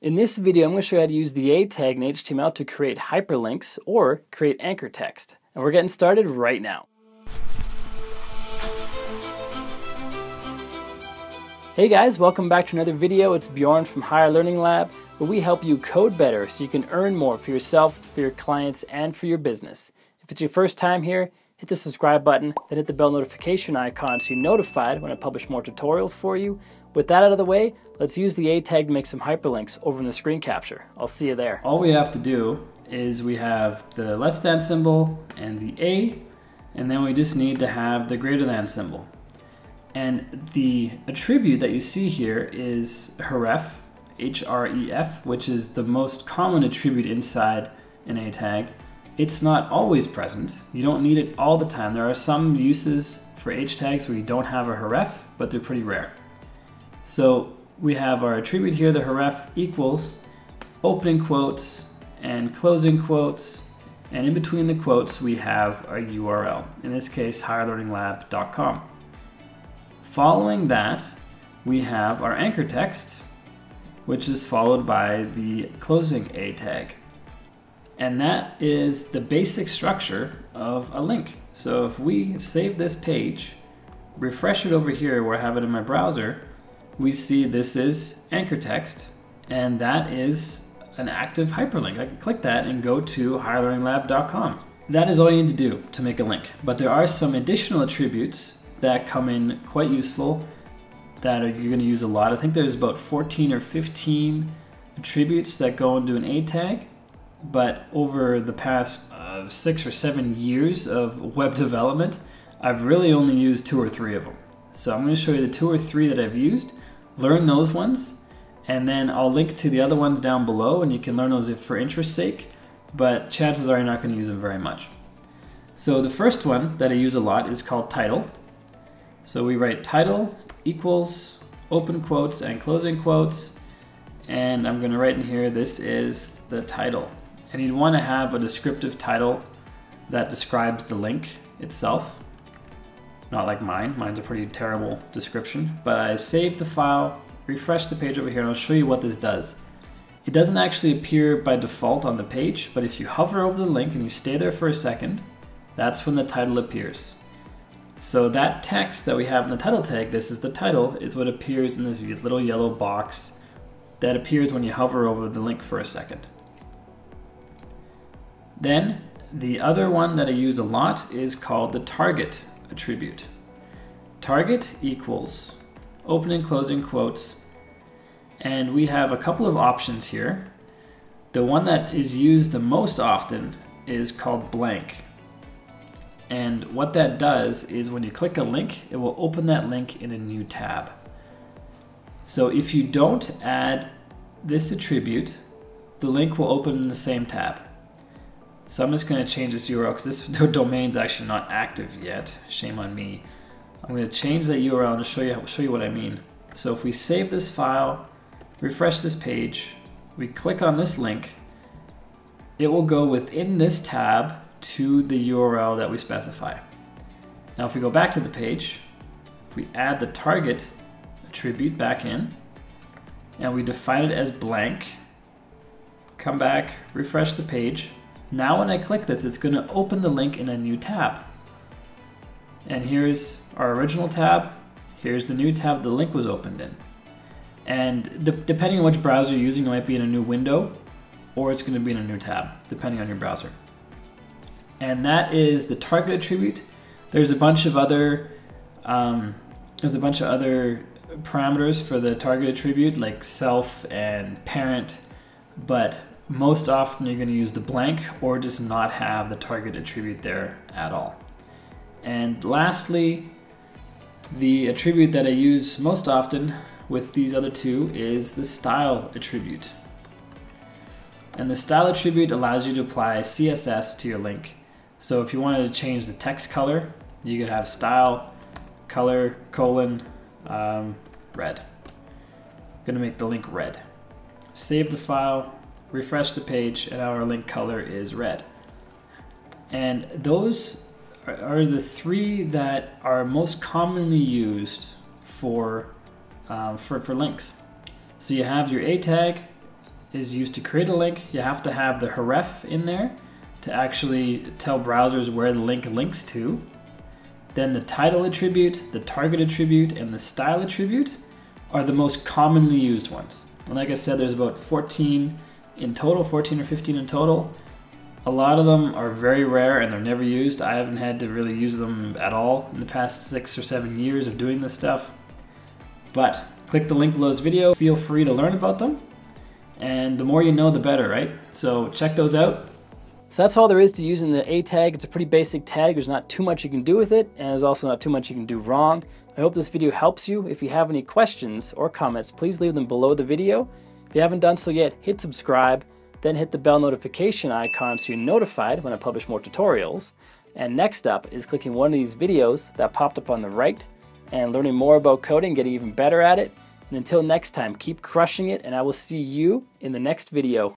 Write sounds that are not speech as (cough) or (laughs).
In this video, I'm going to show you how to use the A tag in HTML to create hyperlinks or create anchor text. And we're getting started right now. Hey guys, welcome back to another video. It's Bjorn from Higher Learning Lab, where we help you code better so you can earn more for yourself, for your clients, and for your business. If it's your first time here, hit the subscribe button, then hit the bell notification icon so you're notified when I publish more tutorials for you. With that out of the way, let's use the A tag to make some hyperlinks over in the screen capture. I'll see you there. All we have to do is we have the less than symbol and the A, and then we just need to have the greater than symbol. And the attribute that you see here is href, H-R-E-F, which is the most common attribute inside an A tag. It's not always present. You don't need it all the time. There are some uses for A tags where you don't have a href, but they're pretty rare. So we have our attribute here, the href equals opening quotes and closing quotes, and in between the quotes we have our URL, in this case higherlearninglab.com. Following that, we have our anchor text, which is followed by the closing A tag. And that is the basic structure of a link. So if we save this page, refresh it over here where I have it in my browser, we see this is anchor text, and that is an active hyperlink. I can click that and go to higherlearninglab.com. That is all you need to do to make a link. But there are some additional attributes that come in quite useful that you're going to use a lot. I think there's about 14 or 15 attributes that go into an A tag. But over the past uh, six or seven years of web development, I've really only used two or three of them. So I'm going to show you the two or three that I've used learn those ones, and then I'll link to the other ones down below, and you can learn those if for interest sake, but chances are you're not going to use them very much. So the first one that I use a lot is called title. So we write title equals open quotes and closing quotes, and I'm going to write in here this is the title. And you'd want to have a descriptive title that describes the link itself. Not like mine, mine's a pretty terrible description, but I saved the file, refresh the page over here, and I'll show you what this does. It doesn't actually appear by default on the page, but if you hover over the link and you stay there for a second, that's when the title appears. So that text that we have in the title tag, this is the title, is what appears in this little yellow box that appears when you hover over the link for a second. Then the other one that I use a lot is called the target attribute. Target equals open and closing quotes. And we have a couple of options here. The one that is used the most often is called blank. And what that does is when you click a link, it will open that link in a new tab. So if you don't add this attribute, the link will open in the same tab. So I'm just going to change this URL because this (laughs) domain is actually not active yet. Shame on me. I'm going to change that URL and show you show you what I mean. So if we save this file, refresh this page, we click on this link, it will go within this tab to the URL that we specify. Now if we go back to the page, if we add the target attribute back in, and we define it as blank, come back, refresh the page, now when I click this, it's going to open the link in a new tab. And here's our original tab. Here's the new tab the link was opened in. And de depending on which browser you're using, it might be in a new window or it's going to be in a new tab, depending on your browser. And that is the target attribute. There's a bunch of other um, there's a bunch of other parameters for the target attribute like self and parent, but most often you're going to use the blank or just not have the target attribute there at all. And lastly, the attribute that I use most often with these other two is the style attribute. And the style attribute allows you to apply CSS to your link. So if you wanted to change the text color, you could have style, color, colon, um, red. Gonna make the link red. Save the file, refresh the page, and our link color is red. And those are the three that are most commonly used for, um, for, for links. So you have your A tag, is used to create a link. You have to have the href in there to actually tell browsers where the link links to. Then the title attribute, the target attribute, and the style attribute are the most commonly used ones. And like I said, there's about 14 in total, 14 or 15 in total. A lot of them are very rare and they're never used. I haven't had to really use them at all in the past six or seven years of doing this stuff. But click the link below this video. Feel free to learn about them. And the more you know, the better, right? So check those out. So that's all there is to using the A tag. It's a pretty basic tag. There's not too much you can do with it, and there's also not too much you can do wrong. I hope this video helps you. If you have any questions or comments, please leave them below the video. If you haven't done so yet, hit subscribe, then hit the bell notification icon so you're notified when I publish more tutorials. And next up is clicking one of these videos that popped up on the right and learning more about coding, getting even better at it. And until next time, keep crushing it, and I will see you in the next video.